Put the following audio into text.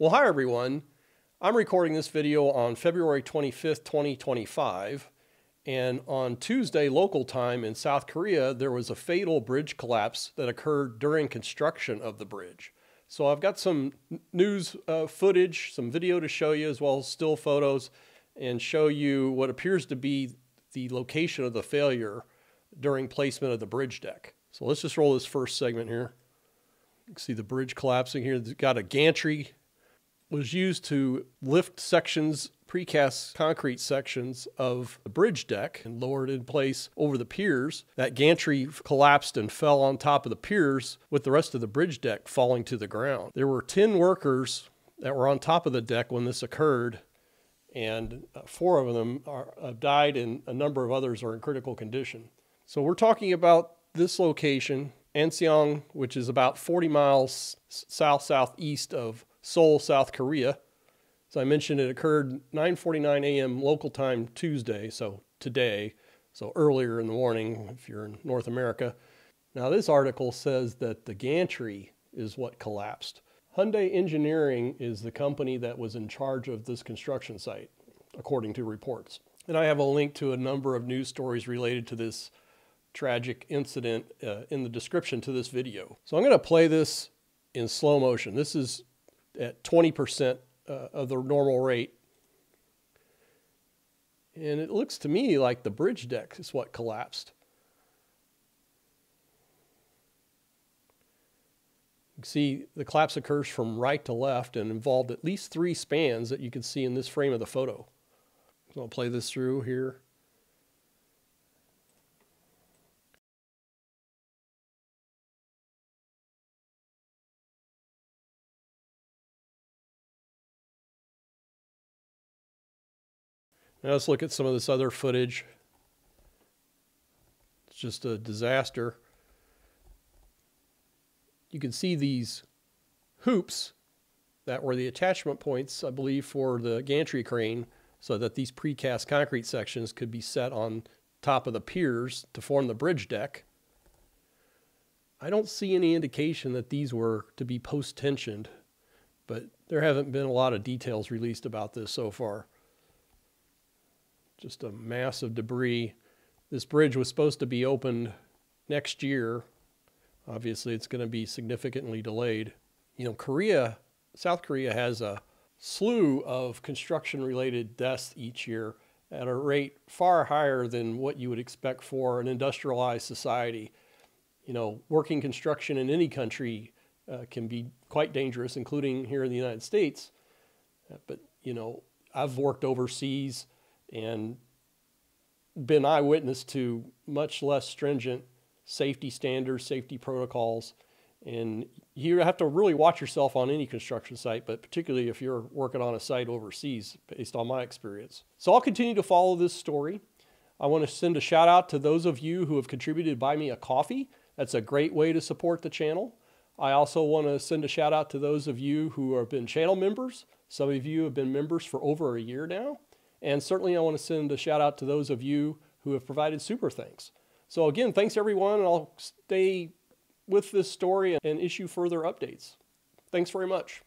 Well, hi everyone. I'm recording this video on February 25th, 2025. And on Tuesday local time in South Korea, there was a fatal bridge collapse that occurred during construction of the bridge. So I've got some news uh, footage, some video to show you, as well as still photos, and show you what appears to be the location of the failure during placement of the bridge deck. So let's just roll this first segment here. You can see the bridge collapsing here. It's got a gantry was used to lift sections, precast concrete sections of the bridge deck and lowered in place over the piers. That gantry collapsed and fell on top of the piers with the rest of the bridge deck falling to the ground. There were 10 workers that were on top of the deck when this occurred and uh, four of them are, uh, died and a number of others are in critical condition. So we're talking about this location, Anseong, which is about 40 miles south southeast of Seoul, South Korea. As I mentioned, it occurred 9:49 a.m. local time Tuesday, so today, so earlier in the morning if you're in North America. Now this article says that the gantry is what collapsed. Hyundai Engineering is the company that was in charge of this construction site, according to reports. And I have a link to a number of news stories related to this tragic incident uh, in the description to this video. So I'm going to play this in slow motion. This is at 20% uh, of the normal rate. And it looks to me like the bridge deck is what collapsed. You can see the collapse occurs from right to left and involved at least three spans that you can see in this frame of the photo. So I'll play this through here. Now let's look at some of this other footage. It's just a disaster. You can see these hoops that were the attachment points, I believe, for the gantry crane so that these precast concrete sections could be set on top of the piers to form the bridge deck. I don't see any indication that these were to be post-tensioned, but there haven't been a lot of details released about this so far just a mass of debris. This bridge was supposed to be opened next year. Obviously, it's going to be significantly delayed. You know, Korea, South Korea has a slew of construction related deaths each year at a rate far higher than what you would expect for an industrialized society. You know, working construction in any country uh, can be quite dangerous, including here in the United States. But, you know, I've worked overseas and been eyewitness to much less stringent safety standards, safety protocols. And you have to really watch yourself on any construction site, but particularly if you're working on a site overseas, based on my experience. So I'll continue to follow this story. I want to send a shout out to those of you who have contributed buy me a coffee. That's a great way to support the channel. I also want to send a shout out to those of you who have been channel members. Some of you have been members for over a year now. And certainly I want to send a shout out to those of you who have provided super thanks. So again, thanks everyone, and I'll stay with this story and issue further updates. Thanks very much.